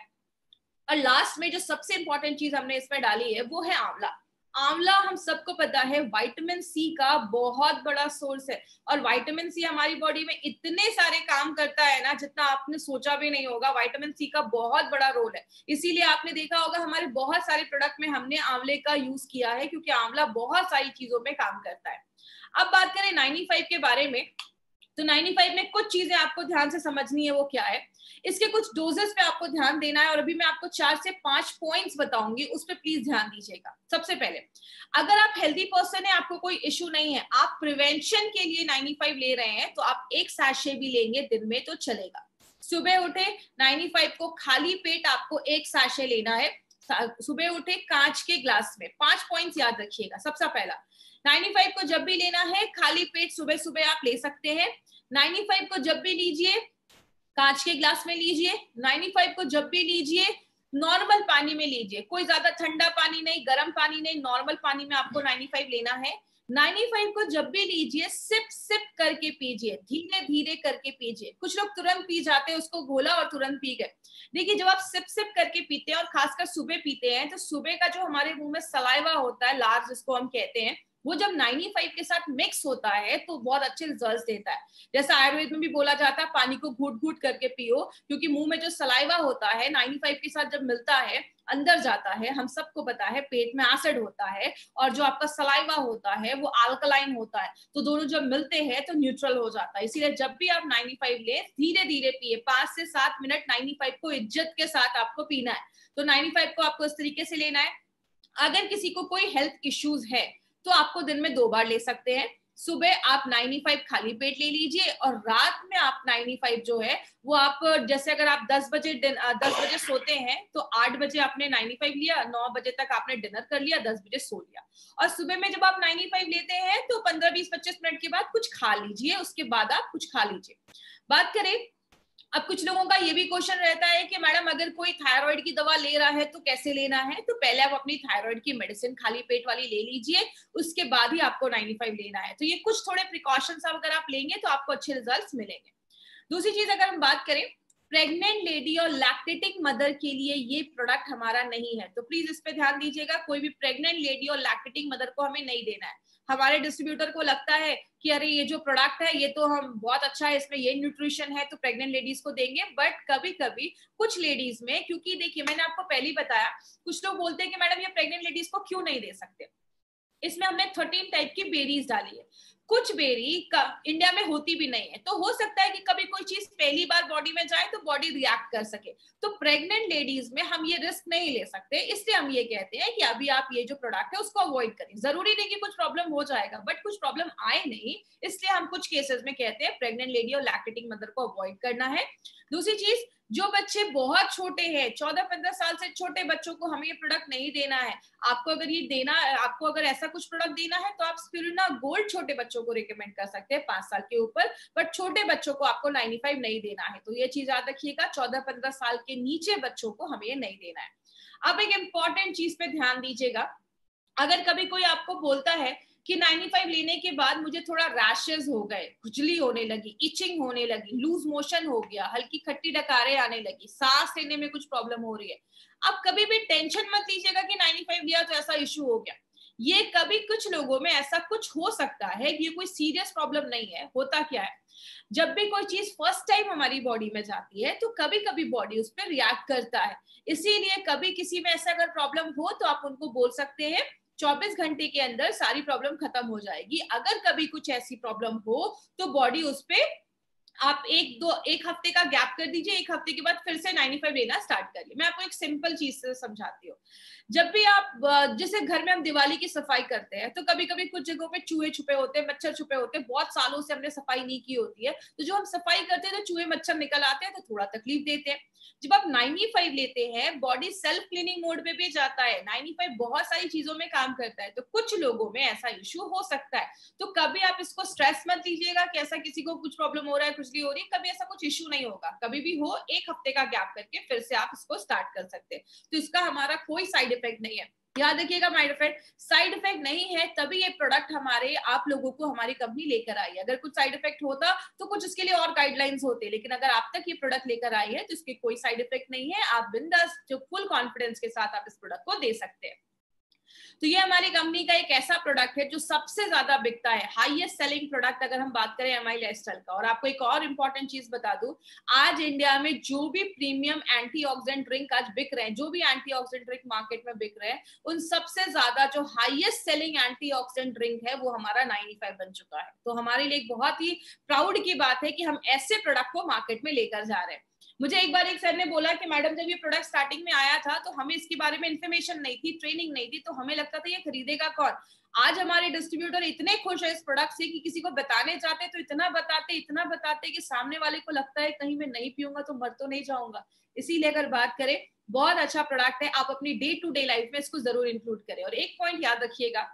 Speaker 1: और लास्ट में जो सबसे इंपॉर्टेंट चीज़ हमने इसमें डाली है, वो है आंवला। आंवला हम सबको पता है विटामिन सी का बहुत बड़ा सोर्स है। और विटामिन सी हमारी बॉडी में इतने सारे काम करता है ना, जितना आपने सोचा भी नहीं होगा विटामिन सी का बहुत बड़ा रोल है। इसीलिए आपने देखा होगा, हमारे बहुत सारे प्रोडक्ट में हमने आंवले का यूज़ किया है, क्योंकि आंवला बहुत सारी चीज़ों में काम करता है। अब बात करें 95 के बारे में। तो 95 में कुछ चीज़ें आपको ध्यान से समझनी है, वो क्या है? इसके कुछ डोजेस पे आपको ध्यान देना है और अभी मैं आपको चार से पाँच पॉइंट्स बताऊँगी, उस पर प्लीज़ ध्यान दीजिएगा। सबसे पहले, अगर आप हेल्दी पर्सन है, आपको कोई इश्यू नहीं है, आप प्रिवेंशन के लिए 95 ले रहे हैं तो आप एक साशे भी लेंगे दिन में तो चलेगा। सुबह उठे 95 को खाली पेट आपको एक साशे लेना है। सुबह उठे, कांच के ग्लास में, पाँच पॉइंट्स याद रखिएगा। सबसे पहला 95 को जब भी लेना है, खाली पेट सुबह सुबह आप ले सकते हैं। 95 को जब भी लीजिए, कांच के ग्लास में लीजिए 95 को जब भी लीजिए, नॉर्मल पानी में लीजिए। कोई ज़्यादा ठंडा पानी नहीं, गर्म पानी नहीं, नॉर्मल पानी में आपको 95 लेना है। 95 को जब भी लीजिए, सिप सिप करके पीजिए, धीरे धीरे करके पीजिए। कुछ लोग तुरंत पी जाते हैं, उसको घोला और तुरंत पी गए। देखिए, जब आप सिप सिप करके पीते हैं और खासकर सुबह पीते हैं तो सुबह का जो हमारे मुँह में सलाइवा होता है, लार्ज, जिसको हम कहते हैं वो जब 95 के साथ मिक्स होता है तो बहुत अच्छे रिज़ल्ट देता है। जैसे आयुर्वेद में भी बोला जाता है, पानी को घूट घूट करके पियो, क्योंकि मुँह में जो सलाइवा होता है 95 के साथ जब मिलता है, अंदर जाता है, हम सबको पता है, पेट में एसिड होता है, और जो आपका सलाइवा होता है, वो अल्कलाइन होता है तो दोनों जब मिलते हैं तो न्यूट्रल हो जाता है। इसीलिए जब भी आप 95 ले धीरे धीरे पिए, पाँच से सात मिनट 95 को इज़्ज़त के साथ आपको पीना है। तो 95 को आपको इस तरीके से लेना है। अगर किसी को कोई हेल्थ इश्यूज़ है तो आपको दिन में दो बार ले सकते हैं। सुबह आप 95 खाली पेट ले लीजिए और रात में आप 95 जो है, वो आप, जैसे अगर आप 10 बजे दिन 10 बजे सोते हैं तो 8 बजे आपने 95 लिया 9 बजे तक आपने डिनर कर लिया 10 बजे सो लिया। और सुबह में जब आप 95 लेते हैं तो 15 20 25 मिनट के बाद कुछ खा लीजिए, उसके बाद आप कुछ खा लीजिए। बात करें अब कुछ लोगों का ये भी क्वेश्चन रहता है कि मैडम, अगर कोई थायराइड की दवा ले रहा है तो कैसे लेना है? तो पहले आप अपनी थायराइड की मेडिसिन खाली पेट वाली ले लीजिए, उसके बाद ही आपको 95 लेना है। तो ये कुछ थोड़े प्रिकॉशंस अगर आप लेंगे तो आपको अच्छे रिज़ल्ट मिलेंगे। दूसरी चीज़ अगर हम बात करें प्रेग्नेंट लेडी और लैक्टेटिक मदर के लिए ये प्रोडक्ट हमारा नहीं है। तो प्लीज़ इस पे ध्यान दीजिएगा, कोई भी प्रेग्नेंट लेडी और लैक्टेटिक मदर को हमें नहीं देना है। हमारे डिस्ट्रीब्यूटर को लगता है कि अरे, ये जो प्रोडक्ट है, ये तो हम बहुत अच्छा है, इसमें ये न्यूट्रिशन है तो प्रेग्नेंट लेडीज़ को देंगे। बट कभी कभी कुछ लेडीज़ में, क्योंकि देखिए, मैंने आपको पहले ही बताया, कुछ लोग बोलते हैं कि, मैडम, ये प्रेग्नेंट लेडीज़ को क्यों नहीं दे सकते? इसमें हमने थर्टीन टाइप की बेरीज डाली है। कुछ बेरी इंडिया में होती भी नहीं है। तो हो सकता है कि कभी कोई चीज़ पहली बार बॉडी में जाए तो बॉडी रिएक्ट कर सके। तो प्रेग्नेंट लेडीज़ में हम ये रिस्क नहीं ले सकते। इसलिए हम ये कहते हैं कि अभी आप ये जो प्रोडक्ट है उसको अवॉइड करें। ज़रूरी नहीं कि कुछ प्रॉब्लम हो जाएगा बट कुछ प्रॉब्लम आए नहीं, इसलिए हम कुछ केसेस में कहते हैं प्रेग्नेंट लेडी और लैक्टेटिंग मदर को अवॉइड करना है। दूसरी चीज़, जो बच्चे बहुत छोटे हैं चौदह पंद्रह साल से छोटे बच्चों को हमें ये प्रोडक्ट नहीं देना है। आपको अगर ये देना, आपको अगर ऐसा कुछ प्रोडक्ट देना है तो आप स्पिरुना गोल्ड छोटे बच्चों को रिकमेंड कर सकते हैं पाँच साल के ऊपर बट छोटे बच्चों को आपको 95 नहीं देना है। तो ये चीज़ याद रखिएगा, चौदह पंद्रह साल के नीचे बच्चों को हमें नहीं देना है। अब एक इंपॉर्टेंट चीज़ पे ध्यान दीजिएगा। अगर कभी कोई आपको बोलता है कि 95 लेने के बाद मुझे थोड़ा रैशेस हो गए, खुजली होने लगी इचिंग होने लगी लूज मोशन हो गया, हल्की खट्टी डकारे आने लगी, सांस लेने में कुछ प्रॉब्लम हो रही है, अब कभी भी टेंशन मत लीजिएगा कि 95 लिया तो ऐसा इश्यू हो गया। ये कभी कुछ लोगों में ऐसा कुछ हो सकता है कि ये कोई सीरियस प्रॉब्लम नहीं है, होता क्या है? जब भी कोई चीज़ फ़र्स्ट टाइम हमारी बॉडी में जाती है तो कभी कभी बॉडी उस पर रिएक्ट करता है। इसीलिए कभी किसी में ऐसा अगर प्रॉब्लम हो तो आप उनको बोल सकते हैं 24 घंटे के अंदर सारी प्रॉब्लम खत्म हो जाएगी। अगर कभी कुछ ऐसी प्रॉब्लम हो तो बॉडी उस पर आप एक दो, एक हफ़्ते का गैप कर दीजिए, एक हफ़्ते के बाद फिर से 95 लेना स्टार्ट करिए। मैं आपको एक सिंपल चीज़ से समझाती हूँ। जब भी आप जैसे घर में हम दिवाली की सफ़ाई करते हैं तो कभी कभी कुछ जगहों पे चूहे छुपे होते हैं, मच्छर छुपे होते हैं, बहुत सालों से हमने सफ़ाई नहीं की होती है। तो जो हम सफ़ाई करते हैं तो चूहे, मच्छर निकल आते हैं तो थोड़ा तकलीफ़ देते हैं। जब आप 95 लेते हैं बॉडी सेल्फ क्लीनिंग मोड में भी जाता है 95 बहुत सारी चीज़ों में काम करता है तो कुछ लोगों में ऐसा इश्यू हो सकता है। तो कभी आप इसको स्ट्रेस मत लीजिएगा कि ऐसा किसी को कुछ प्रॉब्लम हो रहा है, कुछ भी हो रही है कभी ऐसा कुछ इश्यू नहीं होगा। कभी भी हो, एक हफ़्ते का गैप करके फिर से आप इसको स्टार्ट कर सकते हैं। तो इसका हमारा कोई साइड इफ़ेक्ट नहीं है। याद रखिएगा माइड इफ़ेक्ट साइड इफ़ेक्ट नहीं है तभी ये प्रोडक्ट हमारे, आप लोगों को हमारी कंपनी लेकर आई है। अगर कुछ साइड इफ़ेक्ट होता तो कुछ उसके लिए और गाइडलाइंस होते, लेकिन अगर आप तक ये प्रोडक्ट लेकर आई है तो इसके कोई साइड इफ़ेक्ट नहीं है। आप बिंदास जो फुल कॉन्फिडेंस के साथ आप इस प्रोडक्ट को दे सकते हैं। तो ये हमारी कंपनी का एक ऐसा प्रोडक्ट है जो सबसे ज़्यादा बिकता है हाईएस्ट सेलिंग प्रोडक्ट अगर हम बात करें एम आई लाइफस्टाइल का। और आपको एक और इम्पोर्टेंट चीज़ बता दू, आज इंडिया में जो भी प्रीमियम एंटीऑक्सीडेंट ड्रिंक आज बिक रहे हैं, जो भी एंटीऑक्सीडेंट ड्रिंक मार्केट में बिक रहे हैं, उन सबसे ज़्यादा जो हाईएस्ट सेलिंग एंटीऑक्सीडेंट ड्रिंक है, वो हमारा नाइनटी बन चुका है। तो हमारे लिए एक बहुत ही प्राउड की बात है कि हम ऐसे प्रोडक्ट को मार्केट में लेकर जा रहे हैं। मुझे एक बार एक सर ने बोला कि मैडम, जब ये प्रोडक्ट स्टार्टिंग में आया था तो हमें इसके बारे में इन्फॉर्मेशन नहीं थी ट्रेनिंग नहीं थी तो हमें लगता था ये खरीदेगा कौन? आज हमारे डिस्ट्रीब्यूटर इतने खुश है इस प्रोडक्ट से कि किसी को बताने चाहते तो इतना बताते इतना बताते कि सामने वाले को लगता है कहीं मैं नहीं पीऊँगा तो मर तो नहीं जाऊँगा। इसीलिए अगर बात करें, बहुत अच्छा प्रोडक्ट है, आप अपनी डे टू डे लाइफ में इसको ज़रूर इंक्लूड करें। और एक पॉइंट याद रखिएगा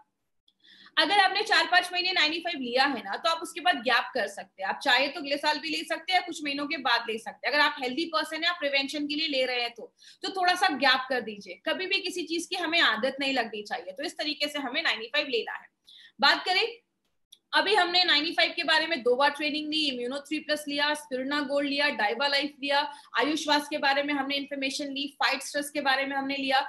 Speaker 1: अगर आपने चार पाँच महीने 95 लिया है ना तो आप उसके बाद गैप कर सकते हैं। आप चाहे तो अगले साल भी ले सकते हैं कुछ महीनों के बाद ले सकते हैं। अगर आप हेल्दी पर्सन है, आप प्रिवेंशन के लिए ले रहे हैं तो तो थोड़ा सा गैप कर दीजिए। कभी भी किसी चीज़ की हमें आदत नहीं लगनी चाहिए तो इस तरीके से हमें 95 लेना है। बात करें अभी हमने 95 के बारे में दो बार ट्रेनिंग ली इम्यूनो थ्री प्लस लिया स्पिरना गोल्ड लिया डाइवा लाइफ लिया आयुष्वास के बारे में हमने इन्फॉर्मेशन ली फाइट स्ट्रेस के बारे में हमने लिया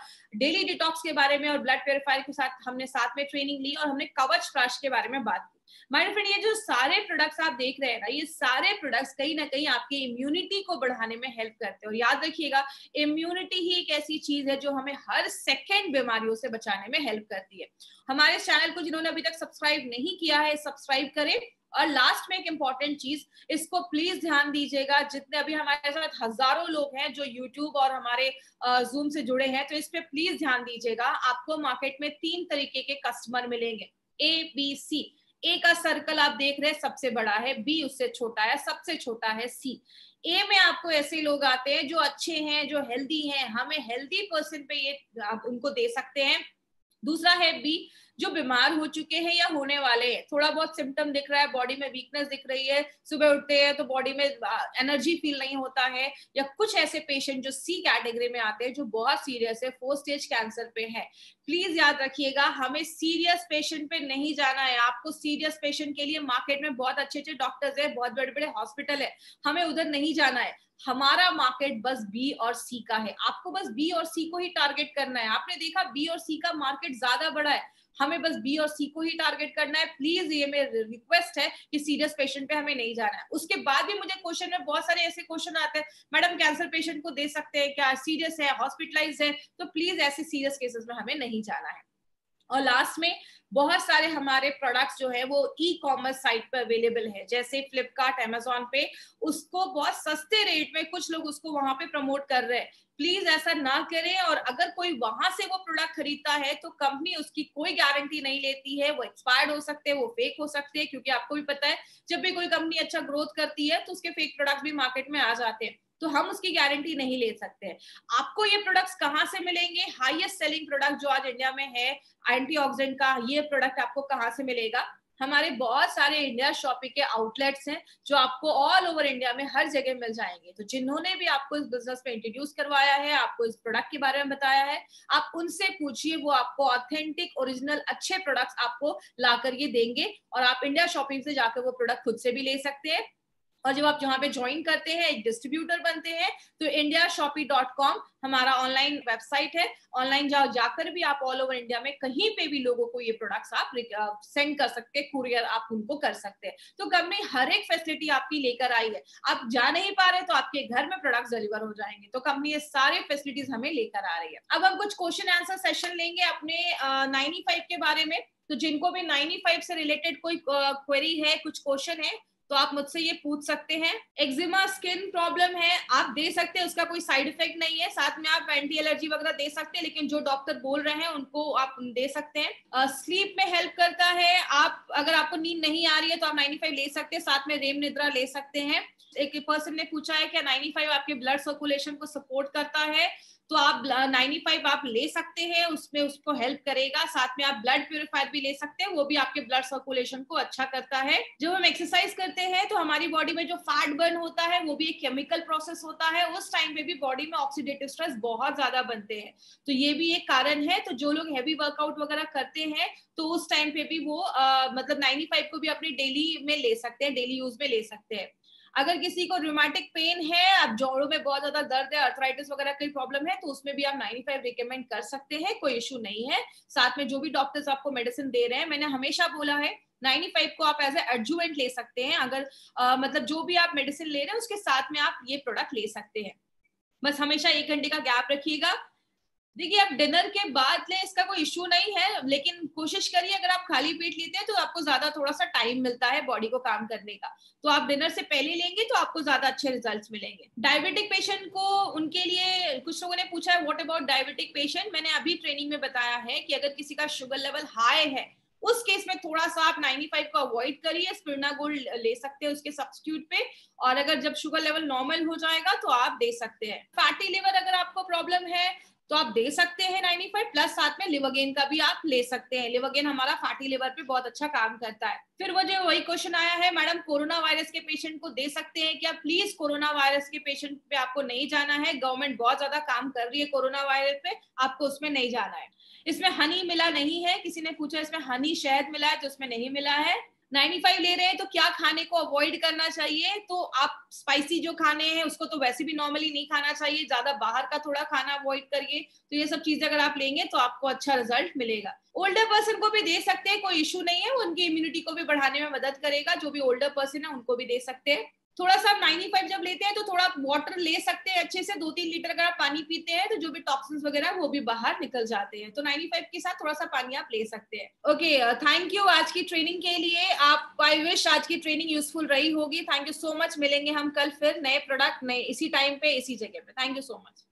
Speaker 1: डेली डिटॉक्स के बारे में और ब्लड प्योरीफायर के साथ हमने साथ में ट्रेनिंग ली और हमने कवच क्राश के बारे में बात माय फ्रेंड, ये जो सारे प्रोडक्ट्स आप देख रहे हैं ना, ये सारे प्रोडक्ट्स कहीं ना कहीं आपके इम्यूनिटी को बढ़ाने में हेल्प करते हैं। और याद रखिएगा इम्यूनिटी ही एक ऐसी चीज़ है जो हमें हर सेकेंड बीमारियों से बचाने में हेल्प करती है। हमारे चैनल को जिन्होंने अभी तक सब्सक्राइब नहीं किया है सब्सक्राइब करें। और लास्ट में एक इंपॉर्टेंट चीज़, इसको प्लीज़ ध्यान दीजिएगा, जितने अभी हमारे साथ हज़ारों लोग हैं जो यूट्यूब और हमारे जूम से जुड़े हैं तो इस पर प्लीज़ ध्यान दीजिएगा, आपको मार्केट में तीन तरीके के कस्टमर मिलेंगे। ए बी सी ए का सर्कल आप देख रहे हैं, सबसे बड़ा है बी उससे छोटा है, सबसे छोटा है सी ए में आपको ऐसे लोग आते हैं जो अच्छे हैं, जो हेल्दी हैं। हमें हेल्दी पर्सन पे ये आप उनको दे सकते हैं। दूसरा है बी जो बीमार हो चुके हैं या होने वाले हैं। थोड़ा बहुत सिम्टम दिख रहा है बॉडी में वीकनेस दिख रही है, सुबह उठते हैं तो बॉडी में एनर्जी फील नहीं होता है, या कुछ ऐसे पेशेंट जो सी कैटेगरी में आते हैं जो बहुत सीरियस है फोर स्टेज कैंसर पे है। प्लीज़ याद रखिएगा, हमें सीरियस पेशेंट पे नहीं जाना है। आपको सीरियस पेशेंट के लिए मार्केट में बहुत अच्छे अच्छे डॉक्टर्स है, बहुत बड़े बड़े हॉस्पिटल है। हमें उधर नहीं जाना है। हमारा मार्केट बस बी और सी का है। आपको बस बी और सी को ही टारगेट करना है। आपने देखा बी और सी का मार्केट ज़्यादा बड़ा है। हमें बस बी और सी को ही टारगेट करना है। प्लीज़ ये मेरी रिक्वेस्ट है कि सीरियस पेशेंट पे हमें नहीं जाना है। उसके बाद भी मुझे क्वेश्चन में बहुत सारे ऐसे क्वेश्चन आते हैं। मैडम कैंसर पेशेंट को दे सकते हैं क्या? सीरियस है हॉस्पिटलाइज है तो प्लीज़ ऐसे सीरियस केसेस में हमें नहीं जाना है। और लास्ट में बहुत सारे हमारे प्रोडक्ट्स जो है, वो ई कॉमर्स साइट पर अवेलेबल है। जैसे फ्लिपकार्ट अमेजोन पे, उसको बहुत सस्ते रेट में कुछ लोग उसको वहाँ पे प्रमोट कर रहे हैं। प्लीज़ ऐसा ना करें और अगर कोई वहाँ से वो प्रोडक्ट खरीदता है तो कंपनी उसकी कोई गारंटी नहीं लेती है। वो एक्सपायर्ड हो सकते हैं, वो फेक हो सकते हैं, क्योंकि आपको भी पता है, जब भी कोई कंपनी अच्छा ग्रोथ करती है तो उसके फेक प्रोडक्ट भी मार्केट में आ जाते हैं। तो हम उसकी गारंटी नहीं ले सकते हैं। आपको ये प्रोडक्ट्स कहाँ से मिलेंगे? हाईएस्ट सेलिंग प्रोडक्ट जो आज इंडिया में है एंटीऑक्सीडेंट का, ये प्रोडक्ट आपको कहाँ से मिलेगा? हमारे बहुत सारे इंडिया शॉपिंग के आउटलेट्स हैं, जो आपको ऑल ओवर इंडिया में हर जगह मिल जाएँगे। तो जिन्होंने भी आपको इस बिज़नेस में इंट्रोड्यूस करवाया है, आपको इस प्रोडक्ट के बारे में बताया है, आप उनसे पूछिए, वो आपको ऑथेंटिक ओरिजिनल अच्छे प्रोडक्ट्स आपको ला कर ये देंगे और आप इंडिया शॉपिंग से जाकर वो प्रोडक्ट खुद से भी ले सकते हैं। और जब आप जहाँ पे ज्वाइन करते हैं, एक डिस्ट्रीब्यूटर बनते हैं तो इंडिया शॉपी डॉट कॉम हमारा ऑनलाइन वेबसाइट है। ऑनलाइन जाओ, जाकर भी आप ऑल ओवर इंडिया में कहीं पे भी लोगों को ये प्रोडक्ट्स आप सेंड कर सकते हैं कुरियर आप उनको कर सकते हैं। तो कंपनी हर एक फैसिलिटी आपकी लेकर आई है। आप जा नहीं पा रहे तो आपके घर में प्रोडक्ट डिलीवर हो जाएँगे। तो कंपनी ये सारे फैसिलिटीज़ हमें लेकर आ रही है। अब हम कुछ क्वेश्चन आंसर सेशन लेंगे अपने नाइनटी के बारे में। तो जिनको भी नाइनटी फाइव से रिलेटेड कोई क्वेरी है, कुछ क्वेश्चन है तो आप मुझसे ये पूछ सकते हैं। एक्जिमा स्किन प्रॉब्लम है, आप दे सकते हैं, उसका कोई साइड इफ़ेक्ट नहीं है। साथ में आप एंटी एलर्जी वगैरह दे सकते हैं, लेकिन जो डॉक्टर बोल रहे हैं, उनको आप दे सकते हैं। स्लीप में हेल्प करता है, आप, अगर आपको नींद नहीं आ रही है तो आप 95 ले सकते हैं, साथ में रेम निद्रा ले सकते हैं। एक पर्सन ने पूछा है क्या 95 आपके ब्लड सर्कुलेशन को सपोर्ट करता है तो आप 95 आप ले सकते हैं उसमें उसको हेल्प करेगा साथ में आप ब्लड प्योरीफायर भी ले सकते हैं वो भी आपके ब्लड सर्कुलेशन को अच्छा करता है। जब हम एक्सरसाइज करते हैं तो हमारी बॉडी में जो फैट बर्न होता है वो भी एक केमिकल प्रोसेस होता है उस टाइम पे भी बॉडी में ऑक्सीडेटिव स्ट्रेस बहुत ज़्यादा बनते हैं। तो ये भी एक कारण है तो जो लोग हैवी वर्कआउट वगैरह करते हैं तो उस टाइम पे भी वो आ, मतलब 95 को भी अपनी डेली में ले सकते हैं डेली यूज़ में ले सकते हैं। अगर किसी को रोमाटिक पेन है अब जोड़ों में बहुत ज़्यादा दर्द है अर्थराइटिस वगैरह की प्रॉब्लम है तो उसमें भी आप 95 रिकमेंड कर सकते हैं कोई इशू नहीं है। साथ में जो भी डॉक्टर्स आपको मेडिसिन दे रहे हैं मैंने हमेशा बोला है 95 को आप एज एडजुवेंट ले सकते हैं अगर आ, मतलब जो भी आप मेडिसिन ले रहे हैं उसके साथ में आप ये प्रोडक्ट ले सकते हैं। बस हमेशा एक घंटे का गैप रखिएगा देखिए, आप डिनर के बाद ले, इसका कोई इश्यू नहीं है, लेकिन कोशिश करिए, अगर आप खाली पेट लेते हैं तो आपको ज़्यादा थोड़ा सा टाइम मिलता है बॉडी को काम करने का। तो आप डिनर से पहले लेंगे तो आपको ज़्यादा अच्छे रिजल्ट्स मिलेंगे। डायबिटिक पेशेंट को उनके लिए कुछ लोगों ने पूछा है व्हाट अबाउट डायबिटिक पेशेंट मैंने अभी ट्रेनिंग में बताया है कि अगर किसी का शुगर लेवल हाई है, उस केस में थोड़ा सा आप 95 को अवॉइड करिए स्पिरना गोल्ड ले सकते हैं उसके सब्सिट्यूट पे, और अगर जब शुगर लेवल नॉर्मल हो जाएगा तो आप दे सकते हैं। फैटी लिवर अगर आपको प्रॉब्लम है तो आप दे सकते हैं 95 प्लस साथ में लिवोगेन का भी आप ले सकते हैं। लिवोगेन हमारा फैटी लिवर पे बहुत अच्छा काम करता है। फिर वो जो वही क्वेश्चन आया है मैडम कोरोना वायरस के पेशेंट को दे सकते हैं क्या प्लीज़ कोरोना वायरस के पेशेंट पे आपको नहीं जाना है। गवर्नमेंट बहुत ज़्यादा काम कर रही है कोरोना वायरस पे, आपको उसमें नहीं जाना है। इसमें हनी मिला नहीं है। किसी ने पूछा, इसमें हनी शहद मिला है तो उसमें नहीं मिला है। 95 ले रहे हैं तो क्या खाने को अवॉइड करना चाहिए? तो आप स्पाइसी जो खाने हैं, उसको तो वैसे भी नॉर्मली नहीं खाना चाहिए, ज़्यादा बाहर का थोड़ा खाना अवॉइड करिए। तो ये सब चीज़ें अगर आप लेंगे तो आपको अच्छा रिज़ल्ट मिलेगा। ओल्डर पर्सन को भी दे सकते हैं, कोई इश्यू नहीं है उनकी इम्यूनिटी को भी बढ़ाने में मदद करेगा, जो भी ओल्डर पर्सन है, उनको भी दे सकते हैं। थोड़ा सा 95 जब लेते हैं तो थोड़ा वाटर ले सकते हैं अच्छे से दो तीन लीटर अगर आप पानी पीते हैं तो जो भी टॉक्सिन वगैरह वो भी बाहर निकल जाते हैं। तो 95 के साथ थोड़ा सा पानी आप ले सकते हैं। ओके थैंक यू आज की ट्रेनिंग के लिए। आप आई विश आज की ट्रेनिंग यूजफुल रही होगी। थैंक यू सो मच मिलेंगे हम कल फिर नए प्रोडक्ट नए इसी टाइम पे, इसी जगह पे। Thank you so much